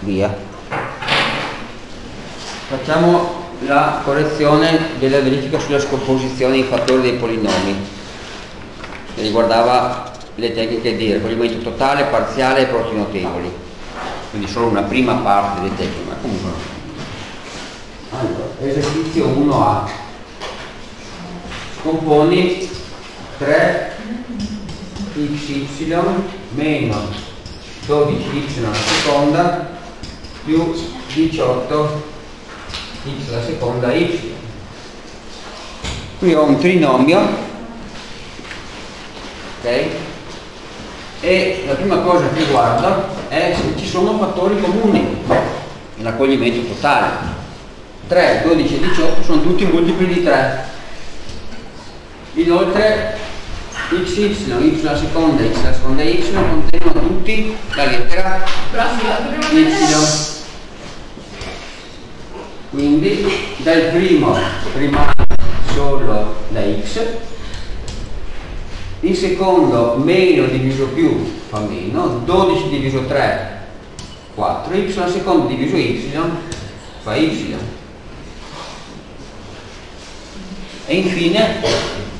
via. Facciamo la correzione della verifica sulla scomposizione in fattori dei polinomi che riguardava le tecniche di raccoglimento totale, parziale e propri notevoli quindi solo una prima parte delle tecniche ma comunque allora, esercizio 1A scomponi 3 xy meno 12y alla seconda più 18 x alla seconda y qui ho un trinomio. Ok. E la prima cosa che guardo è se ci sono fattori comuni nell'accoglimento totale. 3, 12 e 18 sono tutti multipli di 3 inoltre xy, y alla seconda, x alla seconda y contengono tutti la lettera y quindi dal primo rimane solo la x il secondo meno diviso più fa meno 12 diviso 3 4 y al secondo diviso y fa y. E infine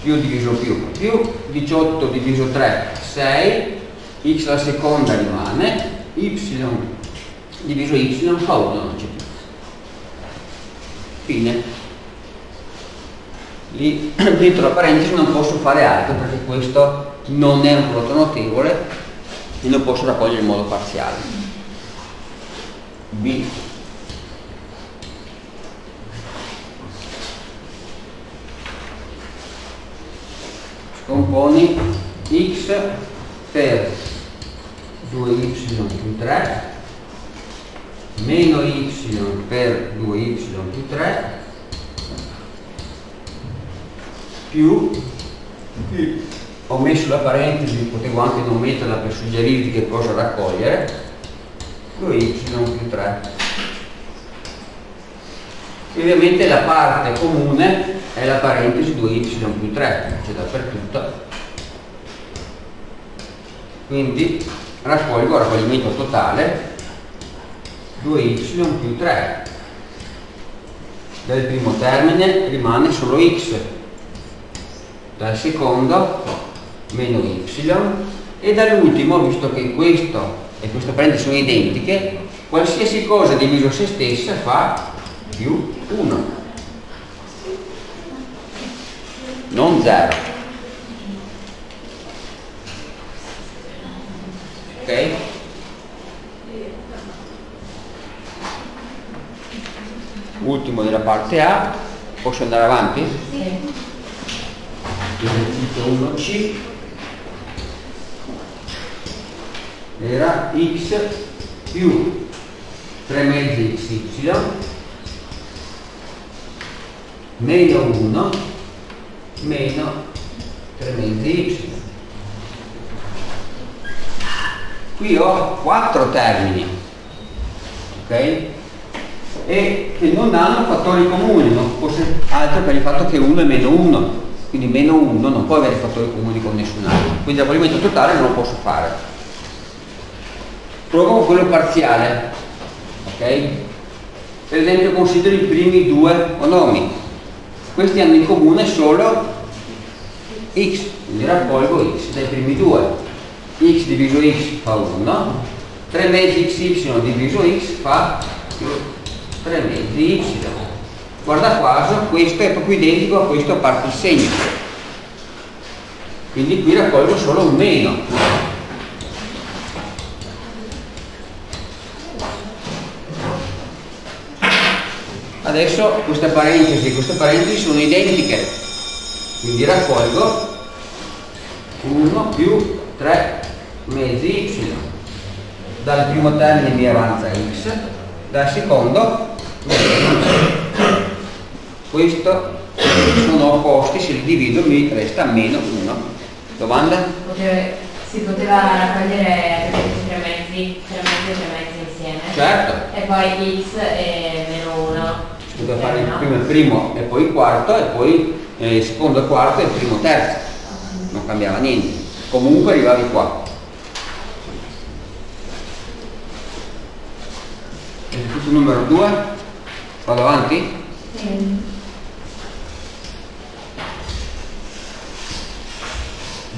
più diviso più più 18 diviso 3 6 x alla seconda rimane y diviso y fa 1 non c'è più fine. Lì dentro la parentesi non posso fare altro perché questo non è un prodotto notevole e lo posso raccogliere in modo parziale. B. Scomponi x per 2y più 3 meno y per 2y più 3 più ho messo la parentesi, potevo anche non metterla per suggerirvi che cosa raccogliere 2y più 3 e ovviamente la parte comune è la parentesi 2y più 3 c'è dappertutto. Quindi raccolgo raccoglimento totale 2y più 3 del primo termine rimane solo x. Dal secondo meno y. E dall'ultimo visto che questo e questa parentesi sono identiche qualsiasi cosa diviso se stessa fa più 1 non 0 ok ultimo della parte A posso andare avanti? Sì. esercizio 1C era x più 3 mezzi xy meno 1 meno 3 mezzi y qui ho quattro termini ok e che non hanno fattori comuni non fosse altro per il fatto che 1 è meno 1 quindi meno 1 non può avere fattori comuni con nessun altro. Quindi l'avvolimento totale non lo posso fare. Provo con quello parziale ok? Per esempio considero i primi due monomi questi hanno in comune solo x quindi raccolgo x dai primi due. x diviso x fa 1 3 mezzi xy diviso x fa 3 mezzi y guarda caso questo è proprio identico a questo a parte il segno quindi qui raccolgo solo un meno. Adesso queste parentesi e queste parentesi sono identiche. Quindi raccolgo 1 più 3 mezzi y. Dal primo termine mi avanza x dal secondo questo sono opposti se li divido mi resta meno 1 domanda? Si poteva raccogliere tre mezzi tre mezzi e tre mezzi insieme. Certo. E poi x e meno 1 si poteva fare il primo e il primo e poi il quarto e poi eh, il secondo e il quarto e il primo e il terzo. Non cambiava niente. Comunque arrivavi qua. Esercizio numero 2 vado avanti? Sì.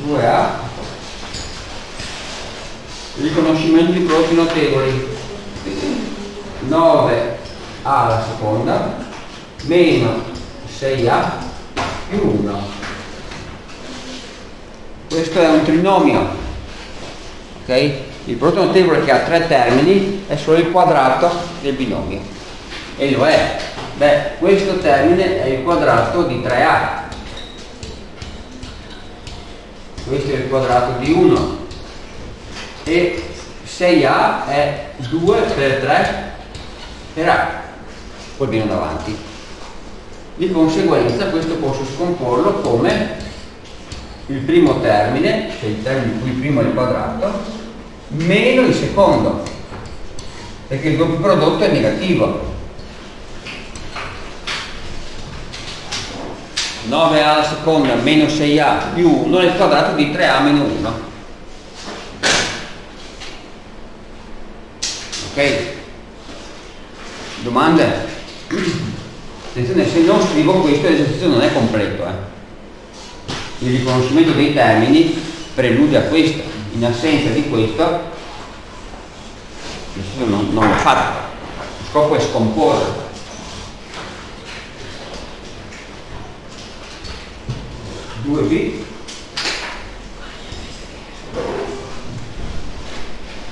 2A riconoscimento di prodotti notevoli. 9A alla seconda. Meno 6A più 1 questo è un trinomio ok? il prodotto notevole che ha tre termini è solo il quadrato del binomio. E lo è beh questo termine è il quadrato di 3A questo è il quadrato di 1 e 6A è 2 per 3 per A. Poi viene davanti. Di conseguenza questo posso scomporlo come il primo termine cioè il termine di cui primo è il quadrato meno il secondo perché il doppio prodotto è negativo 9a alla seconda meno 6a più 1 è il quadrato di 3a meno 1 ok? Domande? attenzione se non scrivo questo l'esercizio non è completo eh. il riconoscimento dei termini prelude a questo. In assenza di questo l'esercizio non, non lo fatto lo scopo è scomporre 2b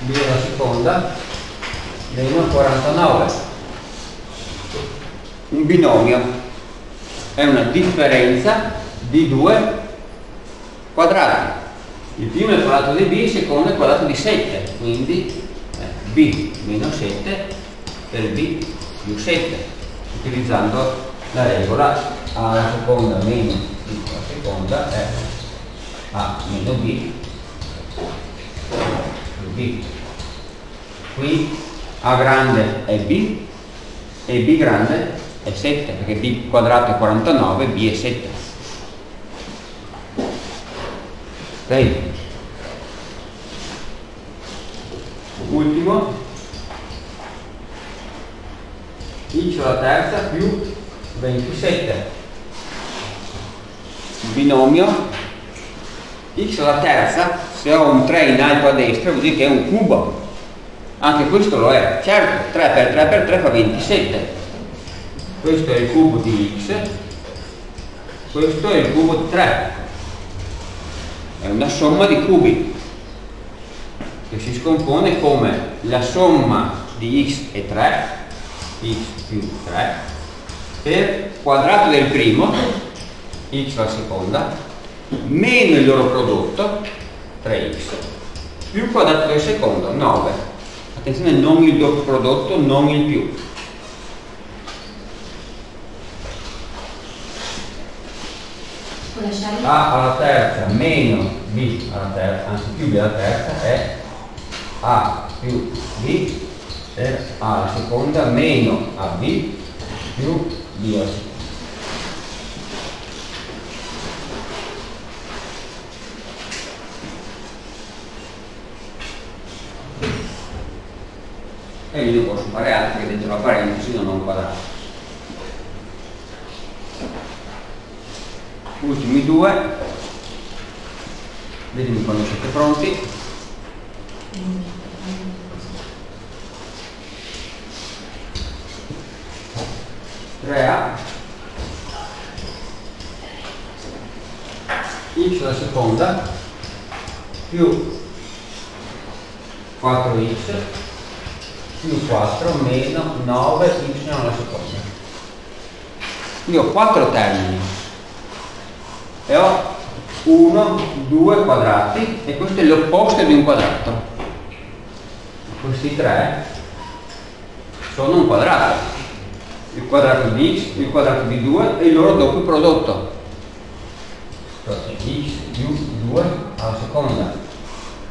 b. Alla seconda. Meno 49 un binomio. È una differenza di due quadrati. Il primo è il quadrato di b il secondo è il quadrato di 7 quindi eh, b meno 7 per b più 7 utilizzando la regola a alla seconda meno la seconda è A meno B più B. Qui A grande è B e B grande è 7, perché B quadrato è 49, B è 7. Ok? Ultimo, x alla terza più 27 binomio x alla terza se ho un 3 in alto a destra vuol dire che è un cubo. Anche questo lo è. Certo 3 per 3 per 3 fa 27 questo è il cubo di x questo è il cubo di 3 è una somma di cubi che si scompone come la somma di x e 3 x più 3 per quadrato del primo x alla seconda meno il loro prodotto 3x più il quadrato del secondo 9 attenzione non il doppio prodotto non il più. A alla terza meno B alla terza, anzi più B alla terza è A più B per A alla seconda meno AB più B alla seconda. E io posso fare altri che dentro la parentesi non ho quadrato. Ultimi due. Vediamo quando siete pronti. Rea x alla seconda. Più 4x più 4 meno 9 y alla seconda. Quindi ho 4 termini e ho 1, 2 quadrati e questo è l'opposto di un quadrato. Questi 3 sono un quadrato. Il quadrato di x, il quadrato di 2 e il loro doppio prodotto. x più 2 alla seconda.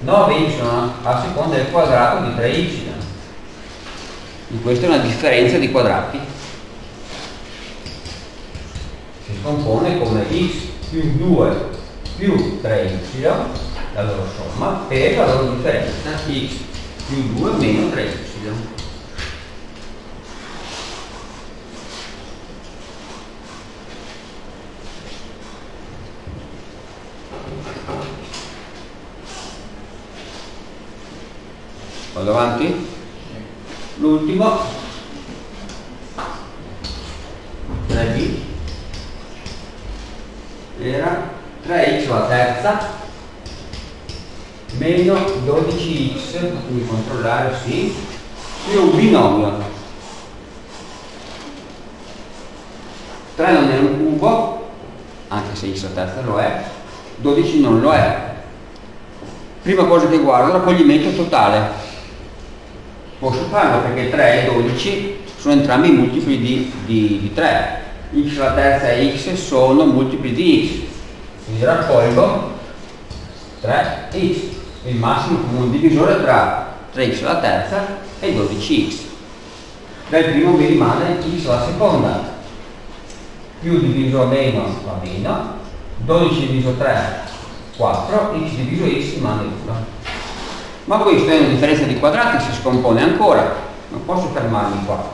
9y alla seconda è il quadrato di 3y quindi questa è una differenza di quadrati. Si compone come x più 2 più 3y la loro somma per la loro differenza x più 2 meno 3y vado avanti? L'ultimo. 3b era 3x alla terza. Meno 12x quindi controllare sì. Più un binomio. 3 non è un cubo anche se x alla terza lo è. 12 non lo è. Prima cosa che guardo raccoglimento totale posso farlo perché 3 e 12 sono entrambi multipli di, di, di 3 x alla terza e x sono multipli di x. Quindi raccolgo 3x il massimo comune divisore tra 3x alla terza e 12x dal primo mi rimane x alla seconda. Più diviso meno va meno. 12 diviso 3 4 x diviso x rimane 1 ma questa è una differenza di quadrati si scompone ancora. Non posso fermarmi qua.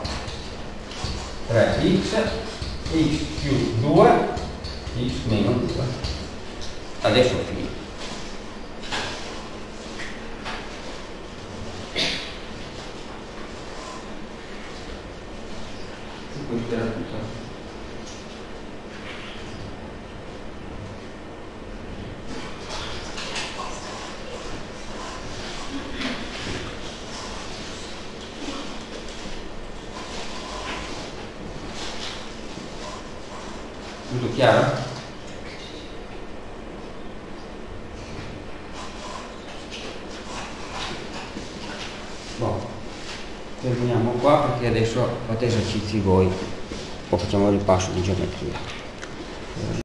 3x x più 2 x meno 2 adesso ho finito Questo era tutto. Tutto chiaro? Boh, terminiamo qua perché adesso fate esercizi voi o facciamo il passo di geometria